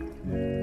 Música